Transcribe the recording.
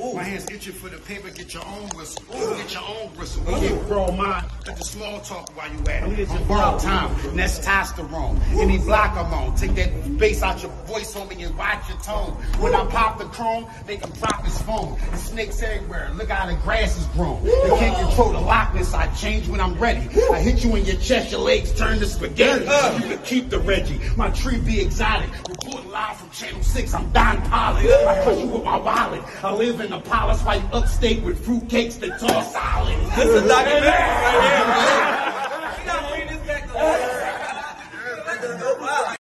My hands itching for the paper. Get your own whistle. Get your own whistle. We get grow mine. Let the small talk while you at it. I'm borrowed time. That's testosterone. Any block I'm on. Take that bass out your voice, homie, and watch your tone. When I pop the chrome, they can drop his phone. The snakes everywhere. Look how the grass is grown. They can't control the lockness. I change when I'm ready. I hit you in your chest, your legs turn to spaghetti. You can keep the Reggie. My tree be exotic. Wood live from Channel 6. I'm Don Polly. I crush you with my wallet. I live in a palace right upstate with fruitcakes that toss solid. This is documentary right here, man. Gotta bring this back to life.